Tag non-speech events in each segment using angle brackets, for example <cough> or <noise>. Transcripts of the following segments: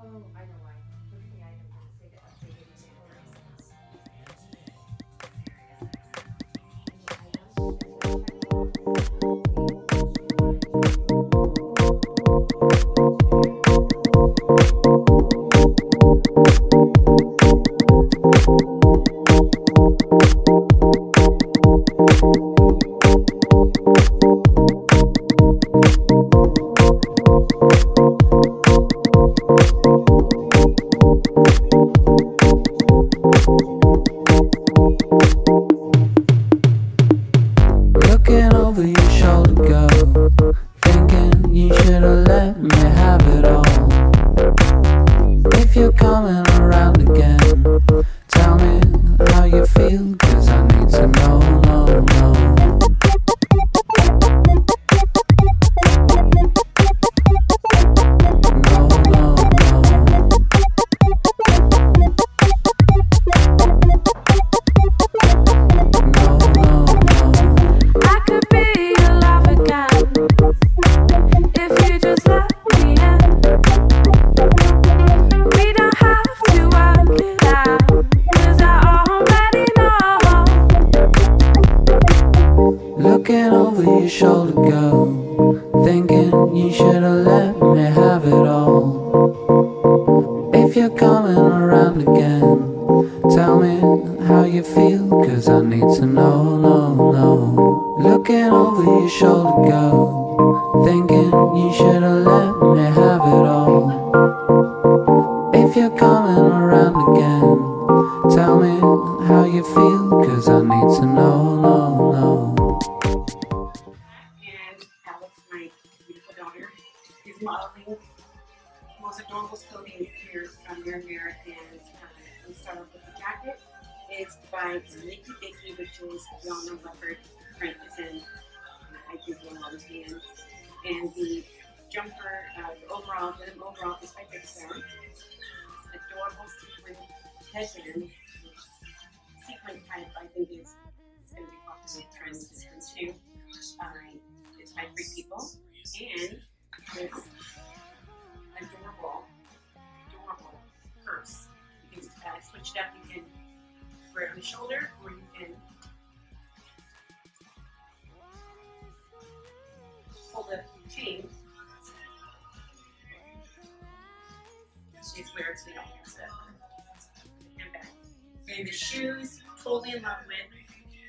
Oh, I know you're coming around again, tell me how you feel, let me have it all. If you're coming around again, tell me how you feel, cause I need to know, no, no. Looking over your shoulder, go. Thinking you should've let me have it all. If you're coming around again, tell me how you feel, cause I need to know, from your. And uh, we start off with the jacket. It's by Nikki Vicky, which is Yama Leopard print. Is in uh, I give you all the hand. And the jumper, uh, the overall, the overall is by Big. Adorable sequin headband. Sequin type, I think is, is going to be popular trend this one too. Um, it's by Free People, and it's up. You can wear it on the shoulder, or you can pull the chain. It's weird, so you don't use it. And back. And the shoes, totally in love with,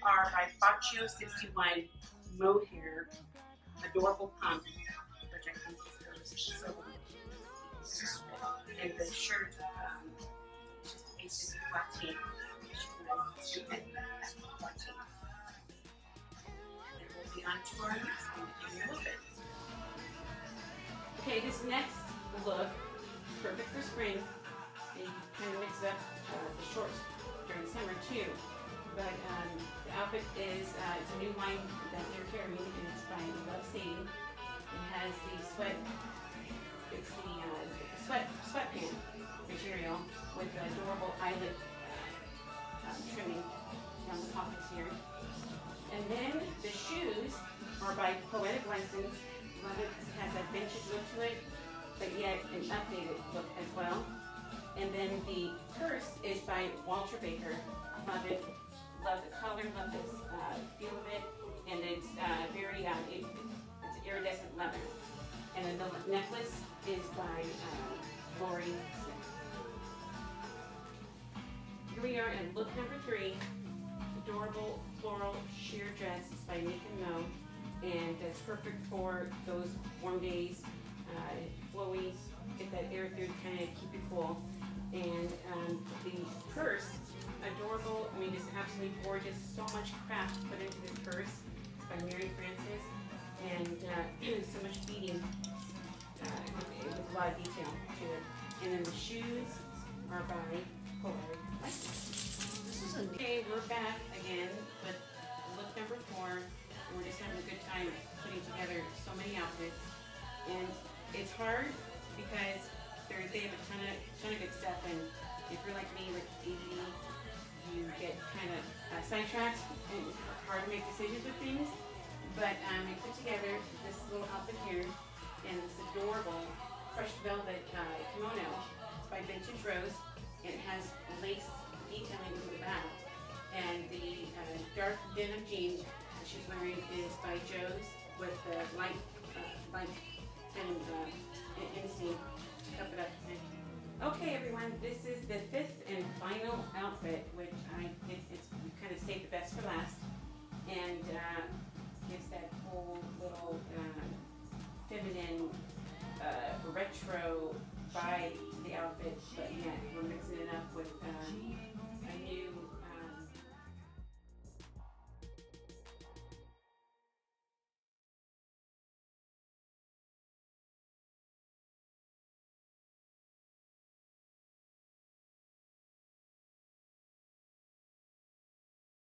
are by Bacio 61 mohair adorable pump, which I think is so And the shirt, a. Okay, this next look, perfect for spring. And you kind of mix up uh, the shorts during summer too. But um, the outfit is, uh, it's a new line that they're carrying, and it's by Love Sadie. It has the sweat, by Poetic License. Love it has that vintage look to it, but yet an updated look as well. And then the purse is by Walter Baker. Love it. Love the color, love the uh, feel of it. And it's uh, very, uh, it, it's iridescent leather. And then the necklace is by uh, Lori Smith. Here we are in look number three. Adorable floral sheer dress by Nick and Mo. And it's perfect for those warm days. Uh, flowy, get that air through to kind of keep you cool. And um, the purse, adorable, I mean, just absolutely gorgeous. So much craft put into this purse. It's by Mary Frances. And uh, <clears throat> so much beading uh, with, a lot of detail to it. And then the shoes are by Polaroid. Okay, we're back again with look number four. We're just having a good time putting together so many outfits. And it's hard because they have a ton of, ton of good stuff. And if you're like me with ADD, you get kind of uh, sidetracked and hard to make decisions with things. But um, put together this little outfit here and this adorable crushed velvet uh, kimono by Vintage Rose. It has lace detailing in the back and the uh, dark denim jeans she's wearing is by Joe's with the light, uh, light and uh, inseam. Cup it up. Okay, everyone, this is the fifth and final outfit, which I think it's kind of saved the best for last, and uh, gives that whole little uh, feminine uh, retro vibe to the outfit, but yeah, we're mixing it up with uh, a new